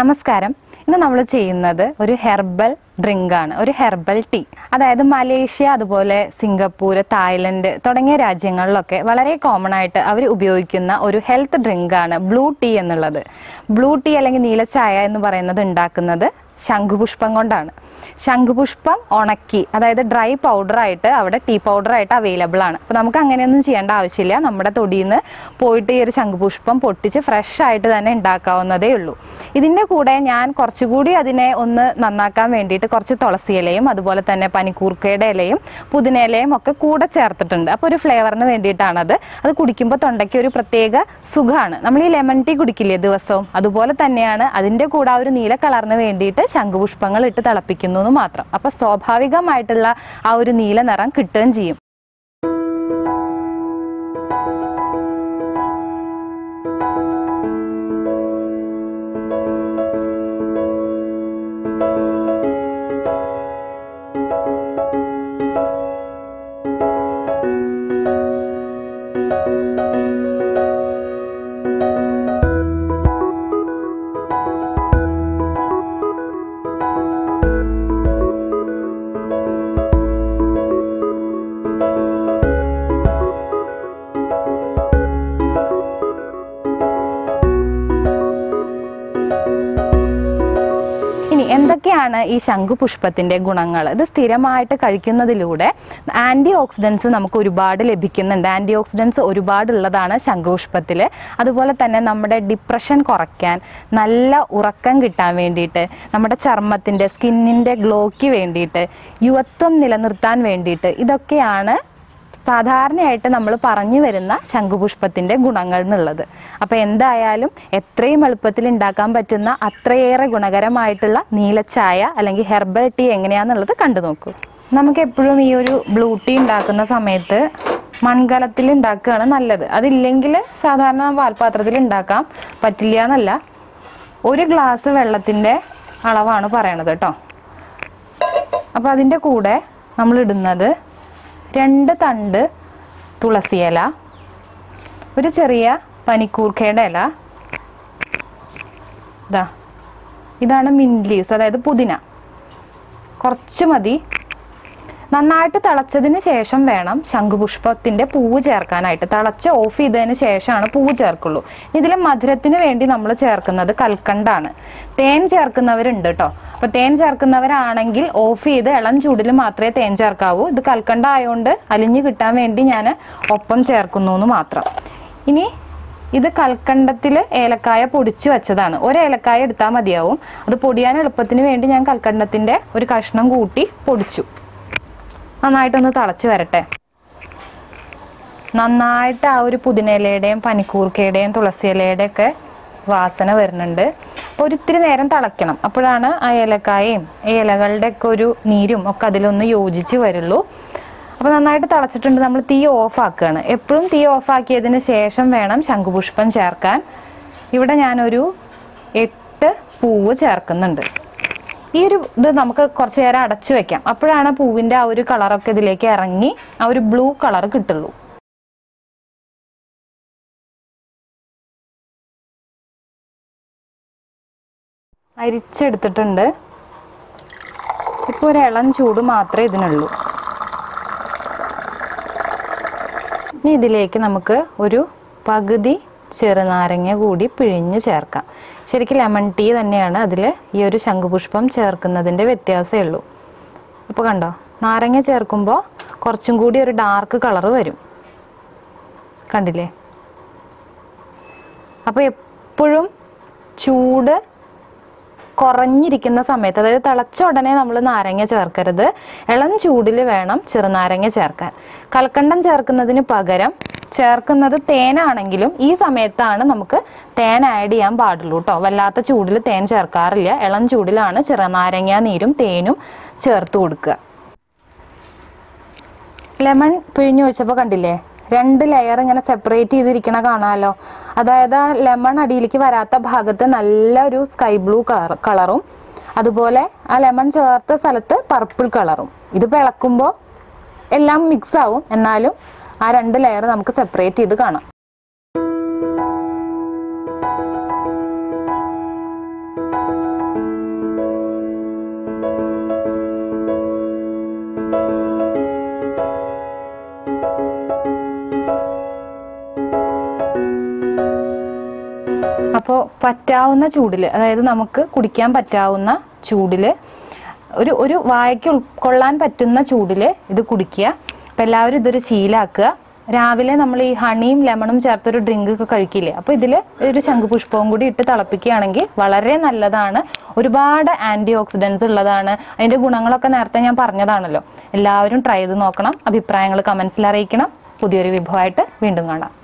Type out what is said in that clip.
നമസ്കാരം. ഇന്ന് നമ്മൾ ചെയ്യുന്നത് ഒരു ഹെർബൽ ഡ്രിങ്ക് ആണ്. ഒരു ഹെർബൽ ടീ. അതായത് മലേഷ്യ അതുപോലെ സിംഗപ്പൂർ തായ്ലൻഡ് തുടങ്ങിയ രാജ്യങ്ങളിലൊക്കെ വളരെ കോമൺ ആയിട്ട് അവർ ഉപയോഗിക്കുന്ന ഒരു ഹെൽത്ത് ഡ്രിങ്ക് ആണ് ബ്ലൂ ടീ എന്നുള്ളത്. ബ്ലൂ ടീ അല്ലെങ്കിൽ നീലച്ചായ എന്ന് പറയുന്നത് ഉണ്ടാക്കുന്നത് ശംഖുപുഷ്പം കൊണ്ടാണ്. ശംഖുപുഷ്പം ഉണക്കി അതായത് ഡ്രൈ പൗഡറായിട്ട് അവിടെ ടീ പൗഡറായിട്ട് അവൈലബിൾ ആണ്. അപ്പോൾ നമുക്ക് അങ്ങനെയൊന്നും ചെയ്യേണ്ട ആവശ്യമില്ല. നമ്മുടെ തൊടിയിൽ നിന്ന് പോയിട്ട് ഈ ഒരു ശംഖുപുഷ്പം പൊട്ടിച്ച് ഫ്രഷ് ആയിട്ട് തന്നെ ഉണ്ടാക്കാവുന്നതേ ഉള്ളൂ. ഇതിന്റെ കൂടെ ഞാൻ കുറച്ചുകൂടി അതിനെ ഒന്ന് നന്നാക്കാൻ വേണ്ടിയിട്ട് കുറച്ച് തുളസി ഇലയും അതുപോലെ തന്നെ പനിക്കൂർക്കയുടെ ഇലയും പുതിന ഇലയും ഒക്കെ കൂടെ ചേർത്തിട്ടുണ്ട്. അപ്പോൾ ഒരു ഫ്ലേവറിന് വേണ്ടിയിട്ടാണത്. അത് കുടിക്കുമ്പോൾ തൊണ്ടയ്ക്ക് ഒരു പ്രത്യേക സുഖമാണ് നമ്മൾ ഈ ലെമൺ ടീ കുടിക്കില്ലേ ദിവസവും? അതുപോലെ തന്നെയാണ് അതിന്റെ കൂടെ ആ ഒരു നീല കളറിന് വേണ്ടിയിട്ട് ശംഖുപുഷ്പങ്ങൾ ഇട്ട് തിളപ്പിക്കുന്നു എന്ന് മാത്രം. അപ്പോൾ സ്വാഭാവികമായിട്ടുള്ള ആ ഒരു നീല നിറം കിട്ടുകയും ചെയ്യും. എന്തൊക്കെയാണ് ഈ ശംഖുപുഷ്പത്തിന്റെ ഗുണങ്ങൾ. ഇത് സ്ഥിരമായിട്ട് കഴിക്കുന്നതിലൂടെ ആന്റി ഓക്സിഡൻസ് നമുക്ക് ഒരുപാട് ലഭിക്കുന്നുണ്ട്. ആന്റി ഓക്സിഡൻസ് ഒരുപാട് ഉള്ളതാണ് ശംഖുപുഷ്പത്തിൽ അതുപോലെ തന്നെ നമ്മുടെ ഡിപ്രഷൻ കുറയ്ക്കാൻ നല്ല ഉറക്കം കിട്ടാൻ വേണ്ടിയിട്ട് നമ്മുടെ ചർമ്മത്തിന്റെ സ്കിന്നിന്റെ ഗ്ലോയ്ക്ക് വേണ്ടിയിട്ട് യുവത്വം നിലനിർത്താൻ വേണ്ടിയിട്ട് ഇതൊക്കെയാണ് സാധാരണയായിട്ട് നമ്മൾ പറഞ്ഞു വരുന്ന ശംഖുപുഷ്പത്തിന്റെ ഗുണങ്ങൾ എന്നുള്ളത്. അപ്പൊ എന്തായാലും എത്രയും എളുപ്പത്തിൽ ഉണ്ടാക്കാൻ പറ്റുന്ന അത്രയേറെ ഗുണകരമായിട്ടുള്ള നീലച്ചായ അല്ലെങ്കിൽ ഹെർബൽ ടീ എങ്ങനെയാണെന്നുള്ളത് കണ്ടു നോക്കൂ. നമുക്ക് എപ്പോഴും ഈ ഒരു ബ്ലൂ ടീ ഉണ്ടാക്കുന്ന സമയത്ത് മൺകലത്തിൽ ഉണ്ടാക്കുകയാണ് നല്ലത്. അതില്ലെങ്കിൽ സാധാരണ പാൽപാത്രത്തിൽ ഉണ്ടാക്കാം. പറ്റില്ല എന്നല്ല. ഒരു ഗ്ലാസ് വെള്ളത്തിന്റെ അളവാണ് പറയണത് കേട്ടോ. അപ്പോൾ അതിന്റെ കൂടെ നമ്മൾ ഇടുന്നത് രണ്ട് തണ്ട് തുളസിയില ഒരു ചെറിയ പനിക്കൂർക്കയുടെ ഇല. ഇതാ ഇതാണ് മിന്റ് ലീവ്സ് അതായത് പുതിന. കുറച്ച് മതി. നന്നായിട്ട് തിളച്ചതിന് ശേഷം വേണം ശംഖുപുഷ്പത്തിന്റെ പൂവ് ചേർക്കാനായിട്ട്. തിളച്ച് ഓഫ് ചെയ്തതിന് ശേഷമാണ് പൂവ് ചേർക്കുള്ളൂ. ഇതിൽ മധുരത്തിന് വേണ്ടി നമ്മൾ ചേർക്കുന്നത് കൽക്കണ്ടാണ്. തേൻ ചേർക്കുന്നവരുണ്ട് കേട്ടോ അപ്പൊ തേൻ ചേർക്കുന്നവരാണെങ്കിൽ ഓഫ് ചെയ്ത് ഇളം ചൂടിൽ മാത്രമേ തേൻ ചേർക്കാവൂ. ഇത് കൽക്കണ്ട ആയതുകൊണ്ട് അലിഞ്ഞു കിട്ടാൻ വേണ്ടി ഞാൻ ഒപ്പം ചേർക്കുന്നു എന്ന് മാത്രം. ഇനി ഇത് കൽക്കണ്ടത്തിൽ ഏലക്കായ പൊടിച്ചു വെച്ചതാണ്. ഒരു ഏലക്കായ എടുത്താൽ മതിയാവും. അത് പൊടിയാൻ എളുപ്പത്തിന് വേണ്ടി ഞാൻ കൽക്കണ്ടത്തിന്റെ ഒരു കഷ്ണം കൂട്ടി പൊടിച്ചു. നന്നായിട്ടൊന്ന് തിളച്ച് വരട്ടെ. നന്നായിട്ട് ആ ഒരു പുതിനയിലയുടെയും പനിക്കൂർക്കയുടെയും തുളസി ഇലയുടെ ഒക്കെ വാസന വരുന്നുണ്ട്. അപ്പോൾ ഒരിത്തിരി നേരം തിളയ്ക്കണം. അപ്പോഴാണ് ആ ഏലക്കായയും ഇലകളുടെ ഒക്കെ ഒരു നീരും ഒക്കെ അതിലൊന്ന് യോജിച്ച് വരുള്ളൂ. അപ്പോൾ നന്നായിട്ട് തിളച്ചിട്ടുണ്ട്. നമ്മൾ തീ ഓഫ് ആക്കുകയാണ് എപ്പോഴും തീ ഓഫ് ആക്കിയതിന് ശേഷം വേണം ശംഖുപുഷ്പം ചേർക്കാൻ. ഇവിടെ ഞാനൊരു എട്ട് പൂവ് ചേർക്കുന്നുണ്ട്. ഈ ഒരു ഇത് നമുക്ക് കുറച്ച് നേരം അടച്ചു വെക്കാം. അപ്പോഴാണ് പൂവിന്റെ ആ ഒരു കളറൊക്കെ ഇതിലേക്ക് ഇറങ്ങി ആ ഒരു ബ്ലൂ കളർ കിട്ടുള്ളൂ. അരിച്ചെടുത്തിട്ടുണ്ട്. ഇപ്പോൾ ഒരു ഇളം ചൂട് മാത്രമേ ഇതിനുള്ളൂ. ഇനി ഇതിലേക്ക് നമുക്ക് ഒരു പകുതി ചെറുനാരങ്ങ കൂടി പിഴിഞ്ഞ് ചേർക്കാം. ശരിക്കും ലെമൺ ടീ തന്നെയാണ് അതിൽ ഈ ഒരു ശംഖുപുഷ്പം ചേർക്കുന്നതിന്റെ വ്യത്യാസമേ ഉള്ളൂ. ഇപ്പോൾ കണ്ടോ നാരങ്ങ ചേർക്കുമ്പോൾ കുറച്ചും കൂടി ഒരു ഡാർക്ക് കളർ വരും. കണ്ടില്ലേ? അപ്പോൾ എപ്പോഴും ചൂട് കുറഞ്ഞിരിക്കുന്ന സമയത്ത് അതായത് തിളച്ച ഉടനെ നമ്മൾ നാരങ്ങ ചേർക്കരുത്. ഇളം ചൂടിൽ വേണം ചെറുനാരങ്ങ ചേർക്കാൻ. കൽക്കണ്ടം ചേർക്കുന്നതിന് പകരം ചേർക്കുന്നത് തേനാണെങ്കിലും ഈ സമയത്താണ് നമുക്ക് തേൻ ആഡ് ചെയ്യാൻ പാടുള്ളൂ കേട്ടോ വല്ലാത്ത ചൂടിൽ തേൻ ചേർക്കാറില്ല. ഇളം ചൂടിലാണ് ചെറുനാരങ്ങ നീരും തേനും ചേർത്ത് കൊടുക്കുക. ലെമൺ പിഴിഞ്ഞു വെച്ചപ്പോൾ കണ്ടില്ലേ? രണ്ട് ലെയർ ഇങ്ങനെ സെപ്പറേറ്റ് ചെയ്തിരിക്കണ കാണാമല്ലോ അതായത് ആ ലെമൺ അടിയിലേക്ക് വരാത്ത ഭാഗത്ത് നല്ലൊരു സ്കൈ ബ്ലൂ കളർ കളറും അതുപോലെ ആ ലെമൺ ചേർത്ത സ്ഥലത്ത് പർപ്പിൾ കളറും ഇത് ഇളക്കുമ്പോൾ എല്ലാം മിക്സ് ആവും. എന്നാലും ആ രണ്ട് ലെയർ നമുക്ക് സെപ്പറേറ്റ് ചെയ്ത് കാണാം. അപ്പോൾ പറ്റാവുന്ന ചൂടിൽ അതായത് നമുക്ക് കുടിക്കാൻ പറ്റാവുന്ന ചൂടിൽ ഒരു ഒരു വായയ്ക്ക് ഉൾക്കൊള്ളാൻ പറ്റുന്ന ചൂടിൽ ഇത് കുടിക്കുക. അപ്പം എല്ലാവരും ഇതൊരു ശീലാക്കുക. രാവിലെ നമ്മൾ ഈ ഹണിയും ലെമണും ചേർത്തൊരു ഡ്രിങ്ക് ഒക്കെ കഴിക്കില്ലേ? അപ്പോൾ ഇതിൽ ഒരു ശംഖുപുഷ്പവും കൂടി ഇട്ട് തിളപ്പിക്കുകയാണെങ്കിൽ വളരെ നല്ലതാണ്. ഒരുപാട് ആന്റി ഓക്സിഡൻസ് ഉള്ളതാണ്. അതിന്റെ ഗുണങ്ങളൊക്കെ നേരത്തെ ഞാൻ പറഞ്ഞതാണല്ലോ. എല്ലാവരും ട്രൈ ചെയ്ത് നോക്കണം. അഭിപ്രായങ്ങൾ കമൻസിൽ അറിയിക്കണം. പുതിയൊരു വിഭവമായിട്ട് വീണ്ടും കാണാം.